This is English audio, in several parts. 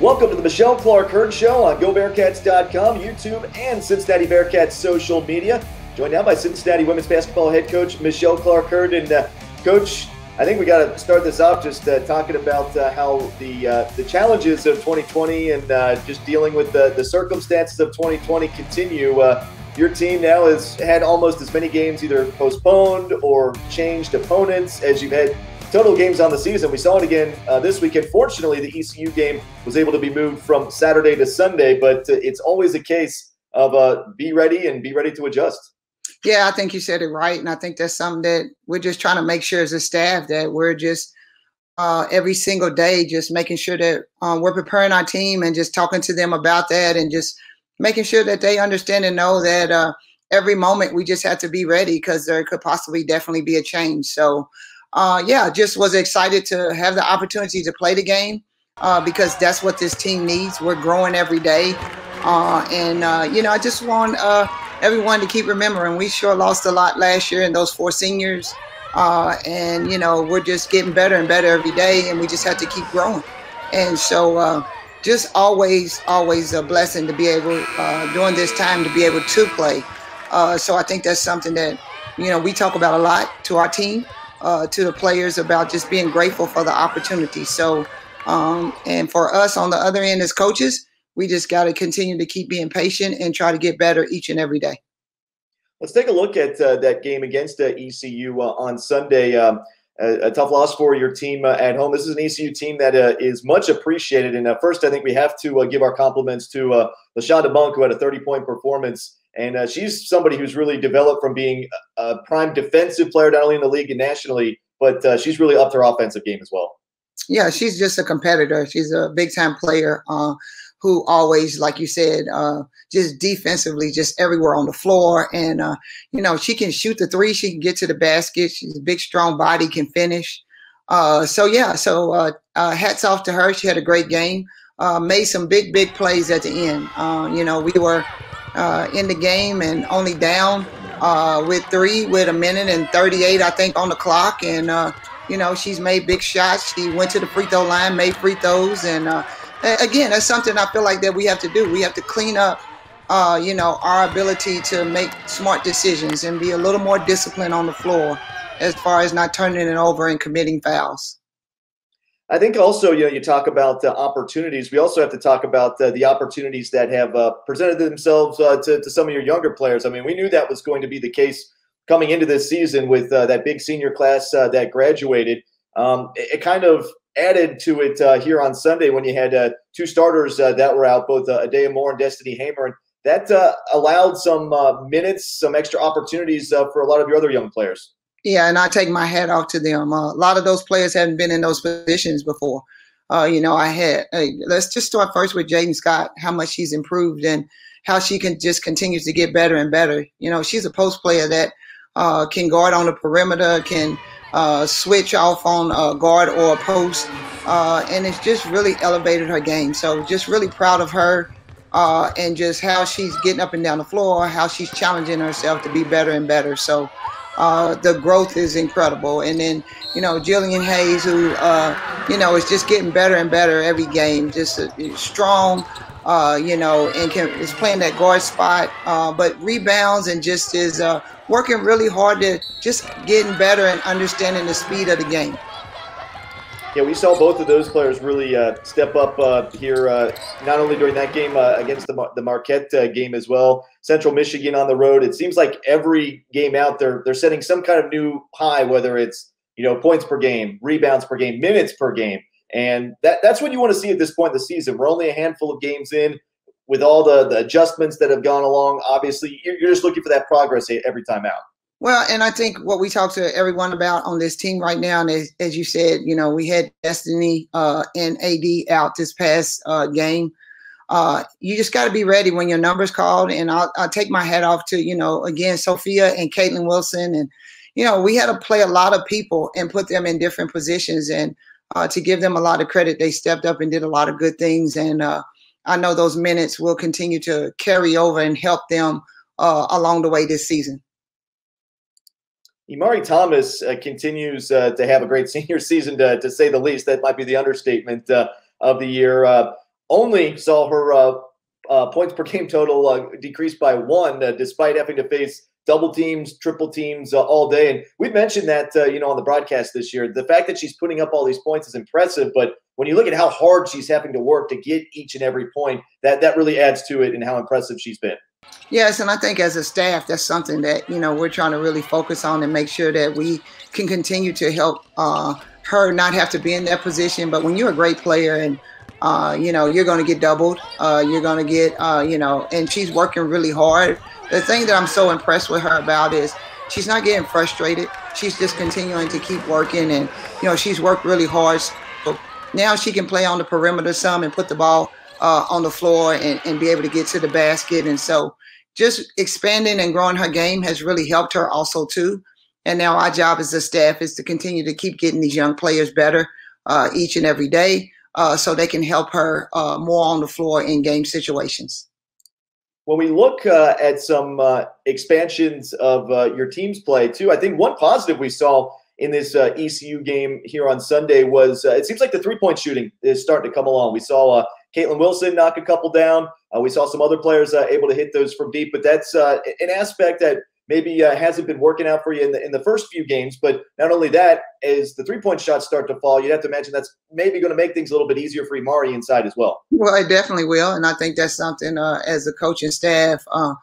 Welcome to the Michelle Clark Heard Show on GoBearcats.com, YouTube, and Cincinnati Bearcats social media. Joined now by Cincinnati women's basketball head coach Michelle Clark Heard. And, uh, Coach, I think we got to start this off just uh, talking about uh, how the uh, the challenges of 2020 and uh, just dealing with the, the circumstances of 2020 continue. Uh, your team now has had almost as many games either postponed or changed opponents as you've had total games on the season. We saw it again uh, this weekend. Fortunately, the ECU game was able to be moved from Saturday to Sunday, but it's always a case of be ready and be ready to adjust. Yeah, I think you said it right, and I think that's something that we're just trying to make sure as a staff that we're just uh, every single day just making sure that um, we're preparing our team and just talking to them about that and just making sure that they understand and know that uh, every moment we just have to be ready because there could possibly definitely be a change. So, uh, yeah, just was excited to have the opportunity to play the game uh, because that's what this team needs. We're growing every day, uh, and uh, you know, I just want everyone to keep remembering we sure lost a lot last year in those four seniors. Uh, and, you know, we're just getting better and better every day, and we just have to keep growing. And so, uh, just always, always a blessing to be able, uh, during this time, to be able to play. Uh, so I think that's something that, you know, we talk about a lot to our team, uh, to the players about just being grateful for the opportunity. So, um, and for us on the other end as coaches, we just got to continue to keep being patient and try to get better each and every day. Let's take a look at uh, that game against uh, ECU uh, on Sunday. Um, a, a, tough loss for your team uh, at home. This is an ECU team that uh, is much appreciated. And first, I think we have to give our compliments to uh, LaShonda Monk, who had a 30 point performance. And she's somebody who's really developed from being prime defensive player, not only in the league and nationally, but she's really upped her offensive game as well. Yeah, she's just a competitor. She's a big time player who always, like you said, uh, just defensively, just everywhere on the floor. And, uh, you know, she can shoot the three, she can get to the basket. She's a big, strong body, can finish. Uh, so, yeah, so uh, uh, hats off to her. She had a great game, uh, made some big, big plays at the end. you know, we were in the game and only down with three with a minute and 38, I think, on the clock. And, uh, you know, she's made big shots. She went to the free throw line, made free throws, and uh, again, that's something I feel like that we have to do. We have to clean up, uh, you know, our ability to make smart decisions and be a little more disciplined on the floor as far as not turning it over and committing fouls. I think also, you know, you talk about uh, opportunities. We also have to talk about uh, the opportunities that have uh, presented themselves uh, to, to some of your younger players. I mean, we knew that was going to be the case coming into this season with uh, that big senior class uh, that graduated. Um, it, it, kind of added to it uh, here on Sunday when you had uh, two starters that were out, both uh, Adea Moore and Destiny Hamer, and that allowed some minutes, some extra opportunities for a lot of your other young players. Yeah, and I take my hat off to them. a lot of those players haven't been in those positions before. you know, I had. Hey, let's just start first with Jaden Scott. How much she's improved and how she can just continues to get better and better. You know, she's a post player that can guard on the perimeter, can uh, switch off on a guard or a post. Uh, and it's just really elevated her game. So just really proud of her uh, and just how she's getting up and down the floor, how she's challenging herself to be better and better. So uh, the growth is incredible. And then, you know, Jillian Hayes, who, uh, you know, is just getting better and better every game, just a, strong, uh, you know, and can, is playing that guard spot, uh, but rebounds and just is uh, working really hard to just getting better and understanding the speed of the game. Yeah, we saw both of those players really uh, step up uh, here, uh, not only during that game uh, against the, Mar- the Marquette game as well. Central Michigan on the road. It seems like every game out there, they're setting some kind of new high, whether it's you know points per game, rebounds per game, minutes per game, and that that's what you want to see at this point in the season. We're only a handful of games in with all the, the adjustments that have gone along, obviously you're, just looking for that progress every time out. Well, and I think what we talk to everyone about on this team right now, and as, as you said, you know, we had Destiny uh, and AD out this past uh, game. Uh, you just got to be ready when your number's called. And I'll, I'll, take my hat off to, you know, again, Sophia and Caitlin Wilson. And, you know, we had to play a lot of people and put them in different positions. And uh, to give them a lot of credit, they stepped up and did a lot of good things. And, uh, I know those minutes will continue to carry over and help them uh, along the way this season. Imari Thomas uh, continues uh, to have a great senior season, to, to, say the least. That might be the understatement of the year. Only saw her uh, uh, points per game total uh, decrease by one, uh, despite having to face double teams, triple teams uh, all day. And we've mentioned that, uh, you know, on the broadcast this year. The fact that she's putting up all these points is impressive, but when you look at how hard she's having to work to get each and every point, that that really adds to it and how impressive she's been. Yes, and I think as a staff, that's something that you know we're trying to really focus on and make sure that we can continue to help uh, her not have to be in that position. But when you're a great player and uh, you know you're going to get doubled, uh, you're going to get uh, you know, and she's working really hard. The thing that I'm so impressed with her about is she's not getting frustrated. She's just continuing to keep working, and you know she's worked really hard. So now she can play on the perimeter some and put the ball uh, on the floor and, and be able to get to the basket. And so just expanding and growing her game has really helped her also too. And now our job as a staff is to continue to keep getting these young players better uh, each and every day uh, so they can help her uh, more on the floor in game situations. When we look uh, at some uh, expansions of uh, your team's play too, I think one positive we saw in this ECU game here on Sunday was it seems like the three point shooting is starting to come along. We saw Caitlin Wilson knock a couple down. We saw some other players able to hit those from deep, but that's an aspect that maybe uh, hasn't been working out for you in the in the first few games. But not only that, as the three point shots start to fall, you'd have to imagine that's maybe going to make things a little bit easier for Imari inside as well. Well, it definitely will, and I think that's something uh, as a coaching staff, uh,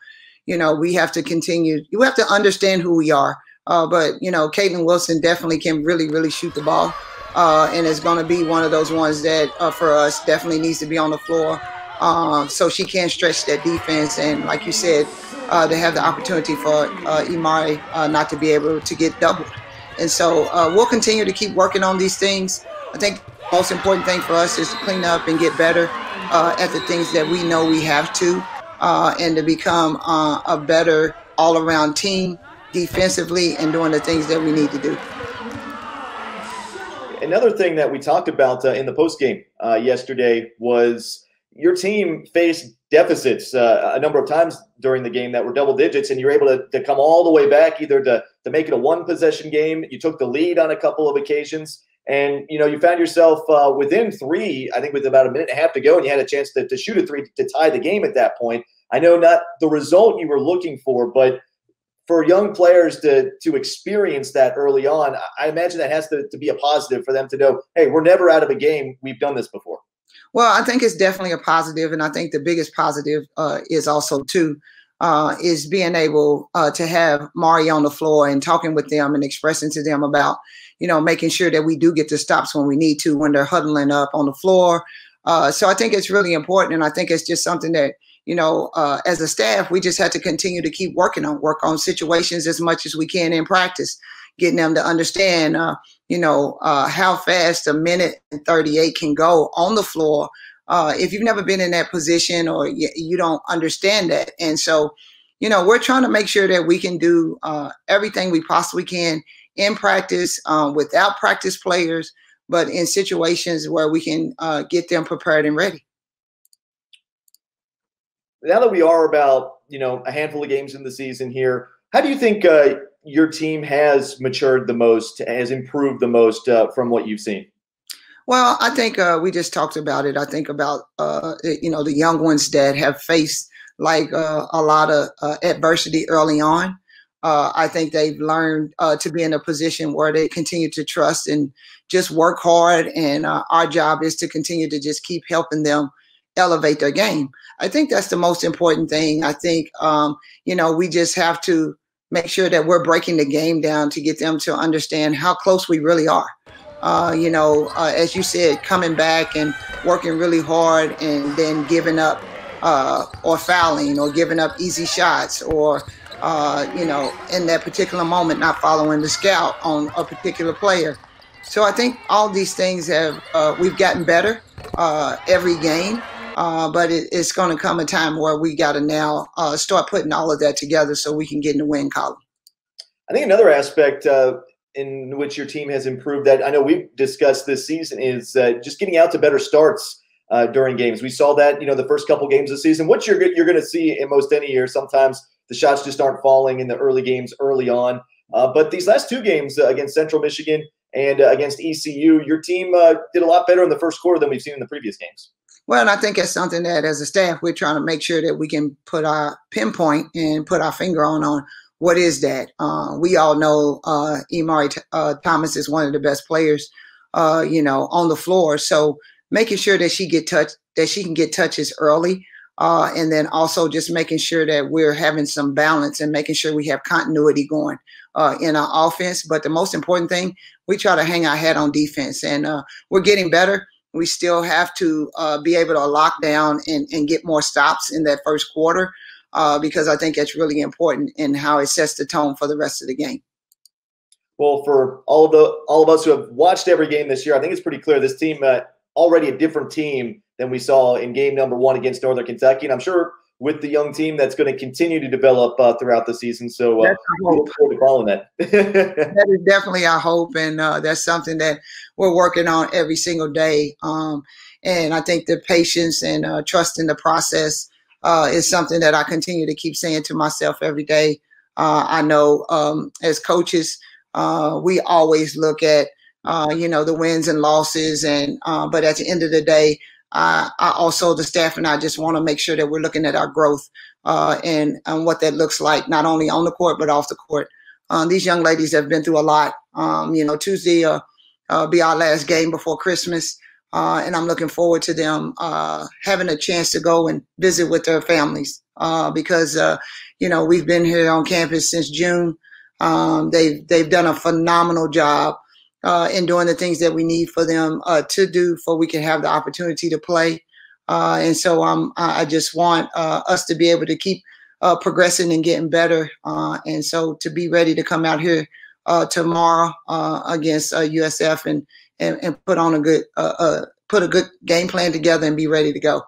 you know, we have to continue. You have to understand who we are. but you know, Caitlin Wilson definitely can really, really shoot the ball uh, and is going to be one of those ones that uh, for us definitely needs to be on the floor. Uh, so she can stretch that defense, and like you said, uh, to have the opportunity for uh, Imari uh, not to be able to get doubled. And so we'll continue to keep working on these things. I think the most important thing for us is to clean up and get better at the things that we know we have to, and to become a better all-around team defensively and doing the things that we need to do another thing that we talked about uh, in the post game uh, yesterday was your team faced deficits uh, a number of times during the game that were double digits, and you're able to, to come all the way back either to, to make it a one possession game. You took the lead on a couple of occasions. And you know, you found yourself uh, within three, I think, with about a minute and a half to go, and you had a chance to, to shoot a three to tie the game at that point. I know not the result you were looking for, but for young players to to experience that early on, I imagine that has to, to be a positive for them to know, hey, we're never out of a game. We've done this before. Well, I think it's definitely a positive, and I think the biggest positive uh, is also too uh, is being able uh, to have Mari on the floor and talking with them and expressing to them about you know making sure that we do get the stops when we need to when they're huddling up on the floor. Uh, so I think it's really important, and I think it's just something that you know, uh, as a staff, we just have to continue to keep working on work on situations as much as we can in practice, getting them to understand, uh, you know, uh, how fast a minute and 38 can go on the floor. Uh, if you've never been in that position or you, you, don't understand that. And so, you know, we're trying to make sure that we can do uh, everything we possibly can in practice um, without practice players, but in situations where we can uh, get them prepared and ready now that we are about you know a handful of games in the season here, how do you think uh, your team has matured the most, has improved the most uh, from what you've seen? Well, I think uh, we just talked about it. I think about uh, you know the young ones that have faced like uh, a lot of uh, adversity early on. I think they've learned to be in a position where they continue to trust and just work hard. And our job is to continue to just keep helping them elevate their game. I think that's the most important thing. I think, um, you know, we just have to make sure that we're breaking the game down to get them to understand how close we really are. Uh, you know, uh, as you said, coming back and working really hard and then giving up uh, or fouling or giving up easy shots or, uh, you know, in that particular moment, not following the scout on a particular player. So I think all these things have, uh, we've gotten better uh, every game. Uh, but it, it's going to come a time where we got to now uh, start putting all of that together so we can get in the win column. I think another aspect uh, in which your team has improved that I know we've discussed this season is uh, just getting out to better starts uh, during games. We saw that you know the first couple games of the season. What you're you're going to see in most any year, sometimes the shots just aren't falling in the early games early on. Uh, but these last two games against Central Michigan and against ECU, your team did a lot better in the first quarter than we've seen in the previous games. Well, and I think it's something that as a staff, we're trying to make sure that we can put our pinpoint and put our finger on on what is that. Uh, we all know uh, Imari uh, Thomas is one of the best players, uh, you know, on the floor. So making sure that she get touch that she can get touches early. Uh, and then also just making sure that we're having some balance and making sure we have continuity going uh, in our offense. But the most important thing, we try to hang our head on defense, and uh, we're getting better. We still have to uh, be able to lock down and, and get more stops in that first quarter uh, because I think that's really important in how it sets the tone for the rest of the game. Well, for all of the all of us who have watched every game this year, I think it's pretty clear this team uh, already a different team than we saw in game number one against Northern Kentucky. And I'm sure with the young team that's going to continue to develop uh, throughout the season. So uh, look forward to following that. that is definitely our hope, and uh, that's something that we're working on every single day. Um, and I think the patience and uh, trust in the process uh, is something that I continue to keep saying to myself every day. Uh, I know um, as coaches, we always look at you know the wins and losses, and but at the end of the day, uh, I also, the staff and I just want to make sure that we're looking at our growth uh, and, and what that looks like, not only on the court, but off the court. Um, these young ladies have been through a lot. Um, you know, Tuesday uh, uh, be our last game before Christmas. Uh, and I'm looking forward to them uh, having a chance to go and visit with their families uh, because, uh, you know, we've been here on campus since June. Um, they've, they've done a phenomenal job uh, doing the things that we need for them uh, to do for we can have the opportunity to play. Uh, and so um, I just want uh, us to be able to keep uh, progressing and getting better. Uh, and so to be ready to come out here tomorrow against USF and, and, and put on a good put a good game plan together and be ready to go.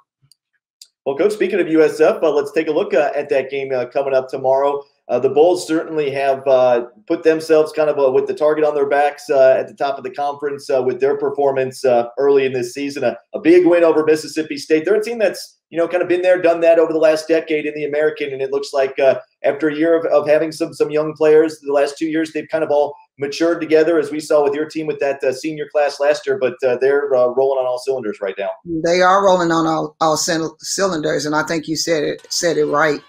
Well, coach, speaking of USF, let's take a look at that game coming up tomorrow. Uh, the Bulls certainly have uh, put themselves kind of uh, with the target on their backs uh, at the top of the conference uh, with their performance uh, early in this season. A, a, big win over Mississippi State. They're a team that's you know kind of been there, done that over the last decade in the American, and it looks like after a year of, of having some some young players, the last two years they've kind of all matured together, as we saw with your team with that senior class last year. But they're rolling on all cylinders right now. They are rolling on all, all cylinders, and I think you said it said it right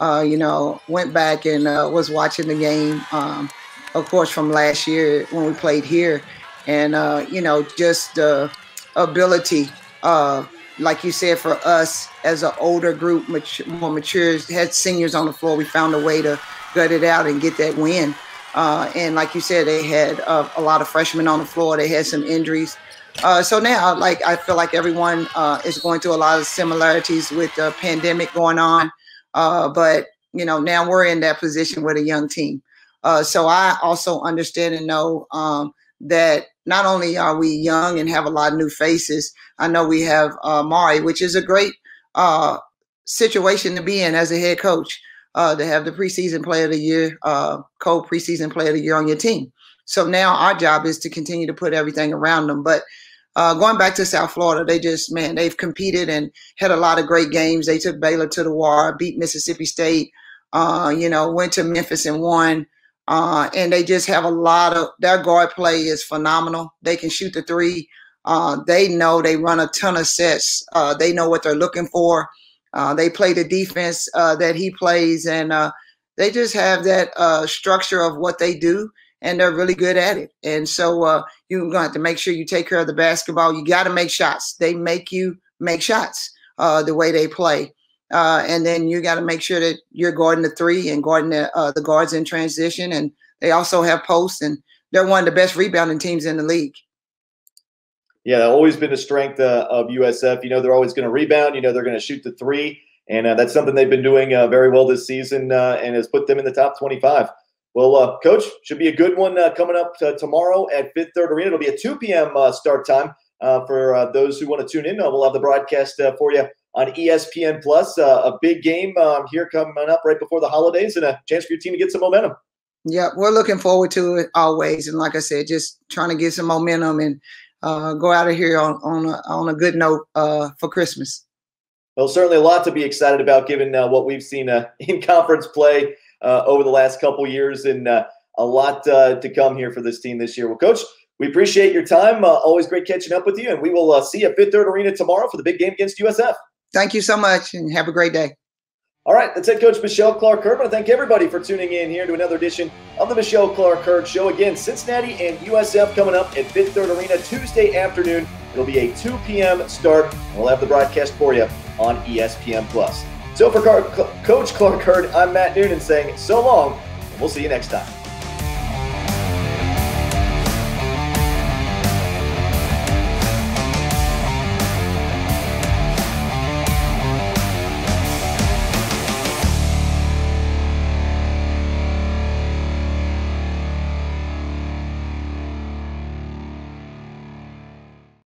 uh, you know, went back and uh, was watching the game, um, of course, from last year when we played here. And, uh, you know, just the ability, uh, like you said, for us as an older group, mature, more mature, had seniors on the floor, we found a way to gut it out and get that win. Uh, and like you said, they had uh, a lot of freshmen on the floor. They had some injuries. Uh, so now, like I feel like everyone uh, is going through a lot of similarities with the pandemic going on. Uh, but you know, now we're in that position with a young team. Uh, so I also understand and know um, that not only are we young and have a lot of new faces, I know we have uh, Mari, which is a great uh, situation to be in as a head coach. Uh, to have the preseason player of the year, uh, co preseason player of the year on your team. So now our job is to continue to put everything around them. But uh, going back to South Florida, they just man, they've competed and had a lot of great games. They took Baylor to the wire, beat Mississippi State. Uh, you know, went to Memphis and won. Uh, and they just have a lot of their guard play is phenomenal. They can shoot the three. Uh, they know they run a ton of sets. Uh, they know what they're looking for. Uh, they play the defense that he plays, and they just have that structure of what they do and they're really good at it. And so uh, you're going to have to make sure you take care of the basketball. You got to make shots. They make you make shots uh, the way they play. Uh, and then you got to make sure that you're guarding the three and guarding the, uh, the guards in transition. And they also have posts, and they're one of the best rebounding teams in the league. Yeah, always been a strength uh, of USF. You know, they're always going to rebound. You know, they're going to shoot the three. And uh, that's something they've been doing very well this season and has put them in the top 25. Well, uh, Coach, should be a good one uh, coming up uh, tomorrow at Fifth Third Arena. It'll be a 2 p.m. Uh, start time uh, for uh, those who want to tune in. we'll have the broadcast for you on ESPN Plus. a big game um, here coming up right before the holidays, and a chance for your team to get some momentum. Yeah, we're looking forward to it always. And like I said, just trying to get some momentum and go out of here on on a, on a good note for Christmas. Well, certainly a lot to be excited about given what we've seen in conference play uh, over the last couple years, and uh, a lot uh, to come here for this team this year. Well, Coach, we appreciate your time. Uh, always great catching up with you, and we will uh, see you at Fifth Third Arena tomorrow for the big game against USF. Thank you so much, and have a great day. All right, that's head coach Michelle Clark Heard. I thank everybody for tuning in here to another edition of the Michelle Clark Heard Show. Again, Cincinnati and USF coming up at Fifth Third Arena Tuesday afternoon. It'll be a 2 p.m. start. We'll have the broadcast for you on ESPN Plus. So for Car- Coach Clark Heard, I'm Matt Noonan saying so long, and we'll see you next time.